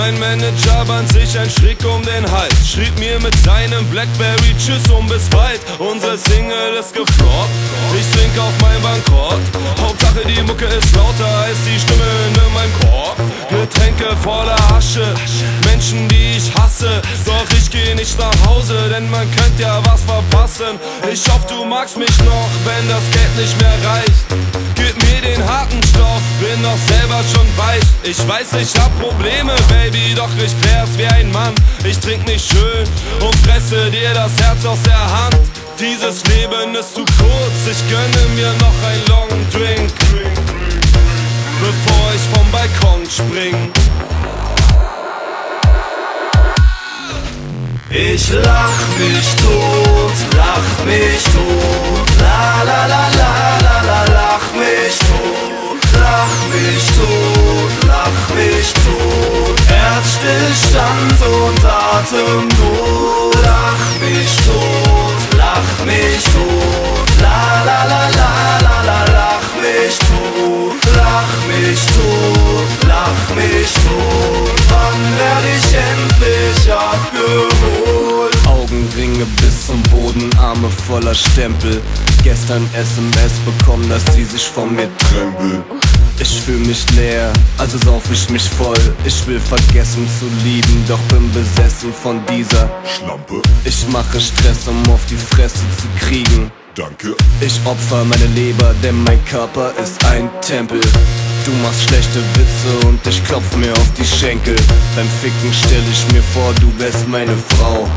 Manager band sich ein Strick um den Hals. Schrieb mir mit seinem Blackberry Tschüss und bis bald. Unsere Single ist gefloppt. Ich trink auf mein Bankrott. Hauptsache die Mucke ist lauter als die Stimme in meinem Korb. Getränke voller Asche, Menschen, die ich hasse. Doch ich geh nicht nach Hause, denn man könnte ja was verpassen. Ich hoffe, du magst mich noch, wenn das Geld nicht mehr reicht. Gib mir den harten Stoff, bin doch selber schon weich. Ich weiß, ich hab Probleme, Baby, doch ich klär's wie ein Mann. Ich trink mich schön und fresse dir das Herz aus der Hand. Dieses Leben ist zu kurz, ich gönne mir noch ein Long Drink, bevor ich vom Balkon spring. Ich lach mich tot, lach mich tot, la la la la la la, lach mich tot, lach mich tot, lach mich tot, Herzstillstand und Atemnot, voller Stempel. Gestern SMS bekommen, dass sie sich von mir trennt. Ich fühl mich leer, also sauf ich mich voll. Ich will vergessen zu lieben, doch bin besessen von dieser Schlampe, Ich mache Stress, um auf die Fresse zu kriegen. danke. Ich opfer meine Leber, denn mein Körper ist ein Tempel. Du machst schlechte Witze und ich klopf mir auf die Schenkel. Beim Ficken stell ich mir vor, du wärst meine Frau.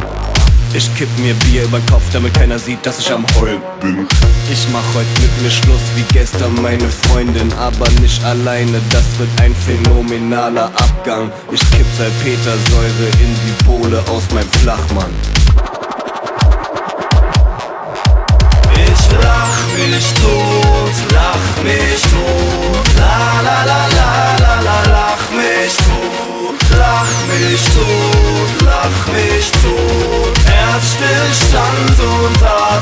Ich kipp mir Bier über den Kopf, damit keiner sieht, dass ich am Heulen bin. Ich mach heute mit mir Schluss wie gestern meine Freundin, aber nicht alleine, das wird ein phänomenaler Abgang. Ich kipp Salpetersäure in die Bohle aus meinem Flachmann. Ich lach mich tot, lach mich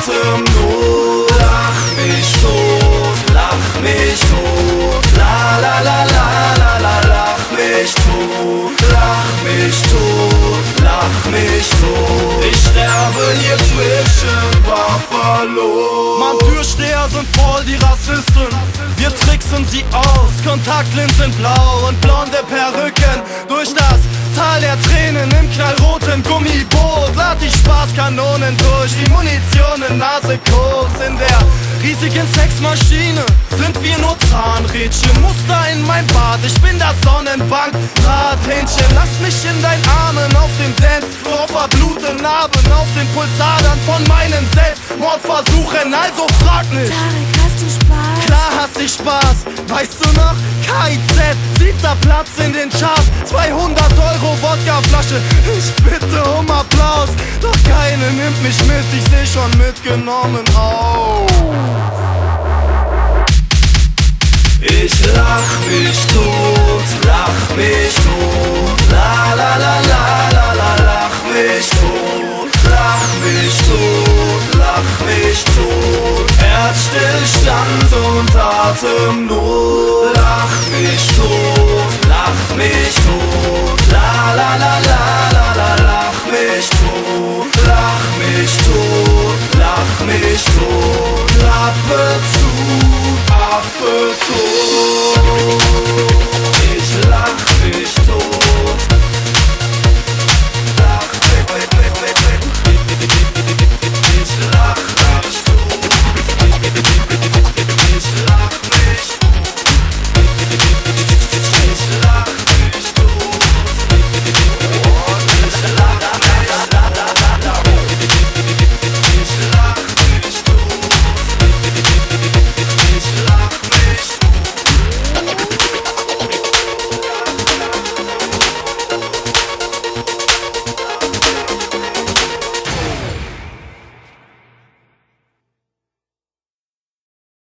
und Atemnot, lach mich tot, lach mich tot, la la la la la la, lach mich tot, lach mich tot, lach mich tot, ich sterbe hier zwischen Buffalo. Mann, Türsteher sind voll die Rassisten. Wir tricksen sie aus, Kontaktlinsen blau und blonde Perücken. Durch das Tal der Tränen im knallroten Gummiboot. Spaßkanonen durch, die Munition in Nase kurz. In der riesigen Sexmaschine sind wir nur Zahnrädchen. Muster in mein Bad, ich bin das Sonnenbank. Brathähnchen, lass mich in deinen Armen auf dem Dancefloor. Verblute Narben auf den Pulsadern von meinen Selbstmordversuchen. Also frag nicht. Tarek, hast du Spaß? Klar hast du Spaß, weißt du noch? KIZ, siebter Platz in den Charts 200 Euro Wodkaflasche, ich bitte um Applaus. Doch keine nimmt mich mit, ich seh schon mitgenommen aus Ich lach mich tot, lach mich tot, la la la la la la, lach mich tot, lach mich tot, lach mich tot, Herzstillstand und Atemnot, lach mich tot, lach